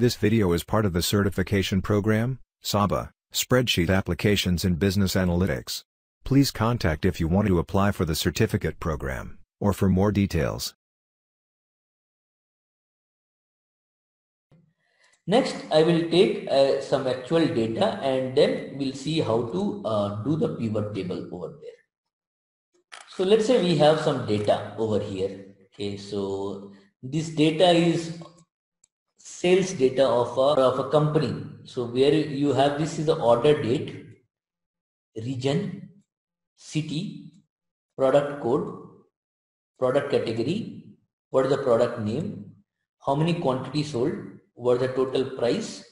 This video is part of the certification program, SABA, Spreadsheet Applications in Business Analytics. Please contact if you want to apply for the certificate program, or for more details. Next, I will take uh, some actual data and then we'll see how to uh, do the pivot table over there. So let's say we have some data over here. Okay, so this data is sales data of a, of a company. So where you have this is the order date, region, city, product code, product category, what is the product name, how many quantities sold, what is the total price,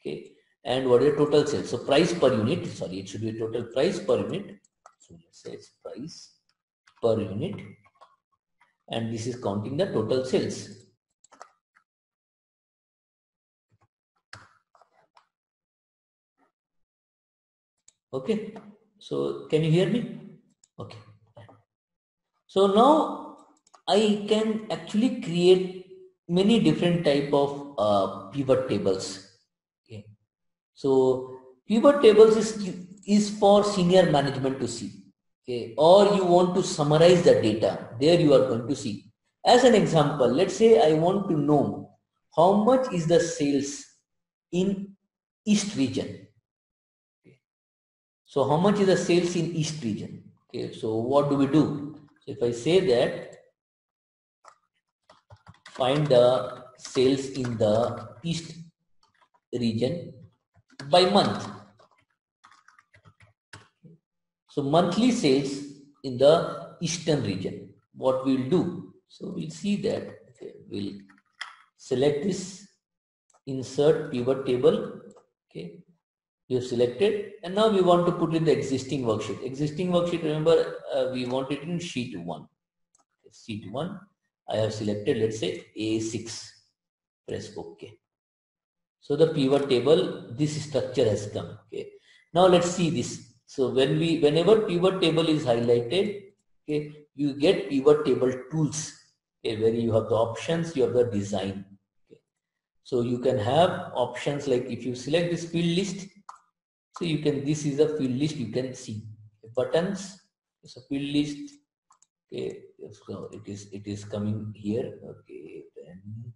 okay, and what is the total sales. So price per unit, sorry, it should be total price per unit. So let's say it's price per unit, and this is counting the total sales. Okay. So can you hear me? Okay. So now i can actually create many different type of uh, pivot tables. Okay. So pivot tables is is for senior management to see. Okay. Or you want to summarize the data. There you are going to see. As an example let's say i want to know how much is the sales in east region so how much is the sales in East region? Okay, so what do we do? So if I say that find the sales in the East region by month. So monthly sales in the Eastern region. What we'll do? So we'll see that. Okay, we'll select this insert pivot table. Okay, you have selected and now we want to put in the existing worksheet. Existing worksheet remember uh, we want it in sheet 1 sheet 1 I have selected let's say A6 press OK. So the pivot table this structure has come. Okay. Now let's see this. So when we whenever pivot table is highlighted okay you get pivot table tools. Okay where you have the options you have the design. Okay. So you can have options like if you select this field list so you can, this is a field list you can see. Buttons is a field list. Okay, so it is it is coming here. Okay, then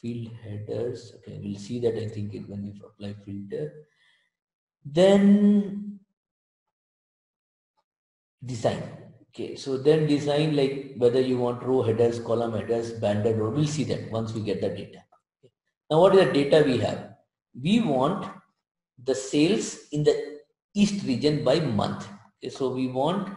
field headers. Okay, we'll see that I think it when you apply filter. Then design. Okay, so then design like whether you want row headers, column headers, banded row. We'll see that once we get the data. Okay. Now what is the data we have? We want the sales in the east region by month. Okay, so we want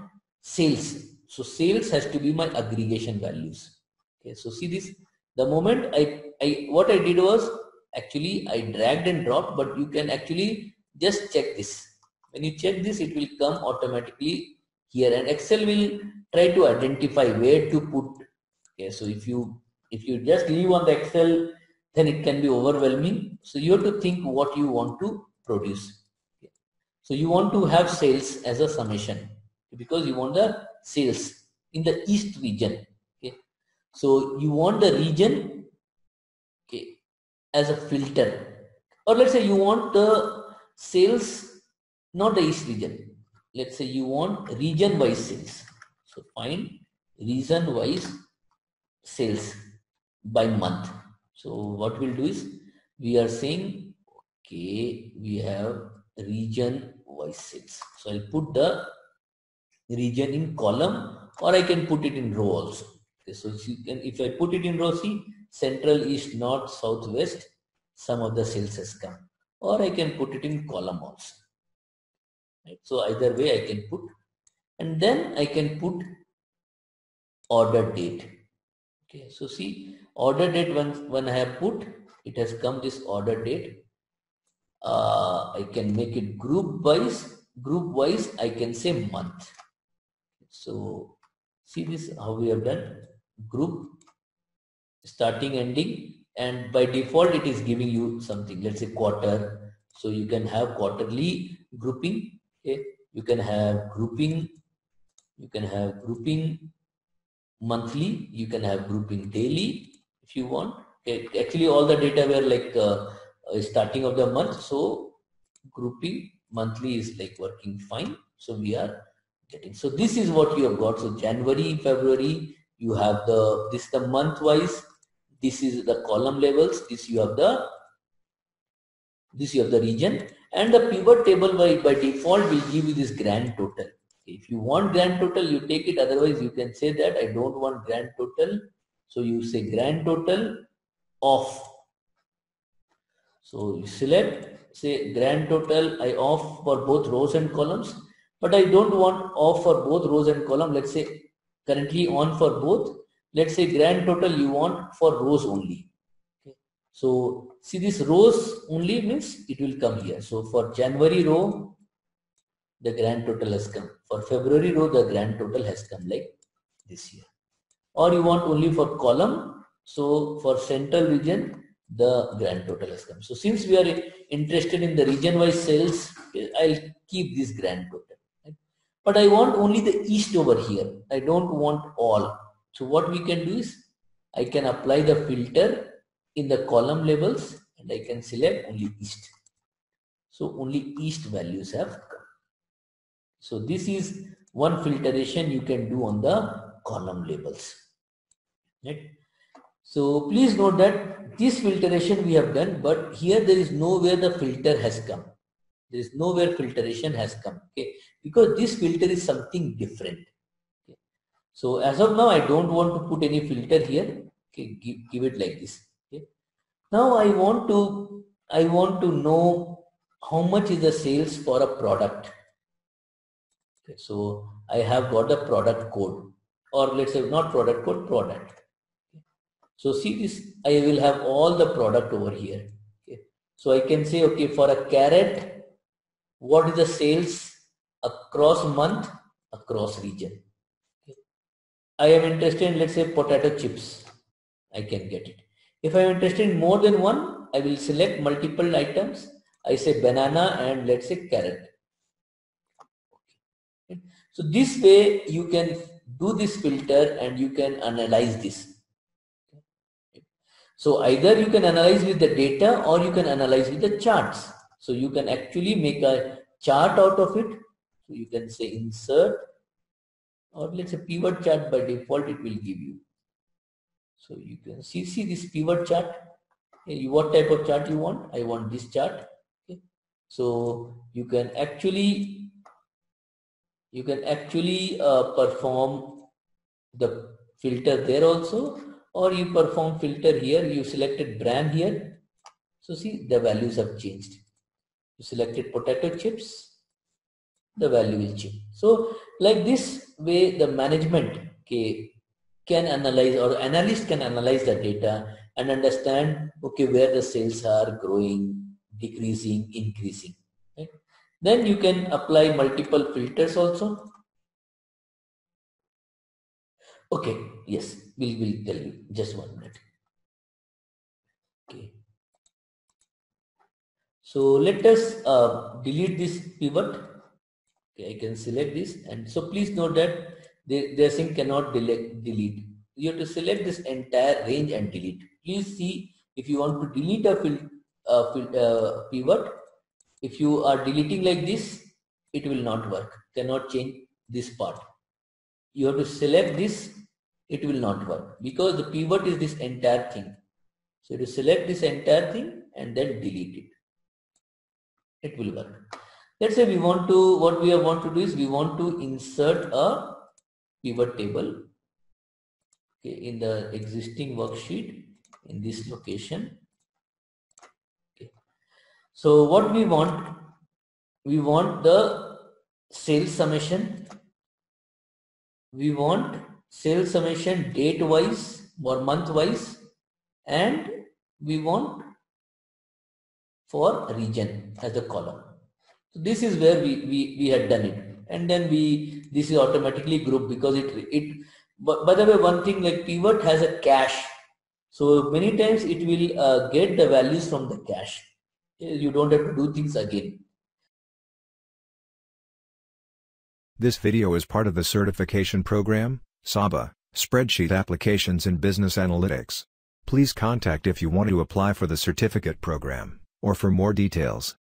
sales. So sales has to be my aggregation values. Okay so see this. The moment I, I what I did was actually I dragged and dropped but you can actually just check this. When you check this it will come automatically here and Excel will try to identify where to put. Okay so if you if you just leave on the Excel then it can be overwhelming. So you have to think what you want to produce. So you want to have sales as a summation because you want the sales in the east region. Okay. So you want the region okay, as a filter or let's say you want the sales not the east region. Let's say you want region wise sales. So find region wise sales by month. So what we'll do is we are saying okay we have region wise sales so i'll put the region in column or i can put it in row also. Okay, so can if i put it in row see central east north south west some of the sales has come. Or i can put it in column also. Right? So either way i can put. And then i can put order date. Okay so see order date when when i have put it has come this order date uh, I can make it group wise group wise I can say month. So see this how we have done? Group starting ending and by default it is giving you something. Let's say quarter. So you can have quarterly grouping okay? You can have grouping you can have grouping monthly you can have grouping daily if you want. Actually all the data were like uh, uh, starting of the month. So grouping monthly is like working fine. So we are getting. So this is what you have got. So January, February, you have the this the month wise. This is the column levels. This you have the this you have the region and the pivot table by, by default will give you this grand total. If you want grand total, you take it. Otherwise, you can say that I don't want grand total. So you say grand total of. So you select, say grand total, I off for both rows and columns. But I don't want off for both rows and column. Let's say currently on for both. Let's say grand total you want for rows only. So see this rows only means it will come here. So for January row, the grand total has come. For February row, the grand total has come like this year. Or you want only for column. So for central region, the grand total has come. So since we are interested in the region wise sales, I'll keep this grand total. Right? But I want only the east over here. I don't want all. So what we can do is I can apply the filter in the column labels and I can select only east. So only east values have come. So this is one filtration you can do on the column labels. Right? So please note that this filtration we have done, but here there is nowhere the filter has come. There is nowhere filtration has come. Okay, because this filter is something different. Okay. So as of now, I don't want to put any filter here. Okay, give, give it like this. Now I want to I want to know how much is the sales for a product. Okay, so I have got the product code or let's say not product code product. So see this I will have all the product over here. Okay. So I can say okay for a carrot what is the sales across month across region. Okay. I am interested in let's say potato chips. I can get it. If I am interested in more than one, I will select multiple items. I say banana and let's say carrot. Okay. So this way you can do this filter and you can analyze this. So either you can analyze with the data or you can analyze with the charts. So you can actually make a chart out of it. So you can say insert or let's say pivot chart by default it will give you. So you can see, see this pivot chart. What type of chart you want? I want this chart. Okay. So you can actually you can actually uh, perform the filter there also or you perform filter here you selected brand here. So see the values have changed. You selected potato chips the value will change. So like this way the management okay can analyze or analyst can analyze the data and understand okay where the sales are growing decreasing increasing then you can apply multiple filters also. Okay yes we'll, we'll tell you just one minute okay so let us uh, delete this pivot okay i can select this and so please note that the, are saying cannot delete, delete. You have to select this entire range and delete. Please see if you want to delete a fil, uh, uh, pivot, if you are deleting like this, it will not work. Cannot change this part. You have to select this, it will not work because the pivot is this entire thing. So to select this entire thing and then delete it. It will work. Let's say we want to, what we want to do is we want to insert a pivot table okay, in the existing worksheet in this location. Okay. So what we want, we want the sales summation. We want sales summation date wise or month wise and we want for region as a column. So this is where we, we, we had done it. And then we this is automatically grouped because it it but by the way one thing like pivot has a cache. So many times it will uh, get the values from the cache. You don't have to do things again. This video is part of the certification program saba spreadsheet applications in business analytics Please contact if you want to apply for the certificate program, or for more details.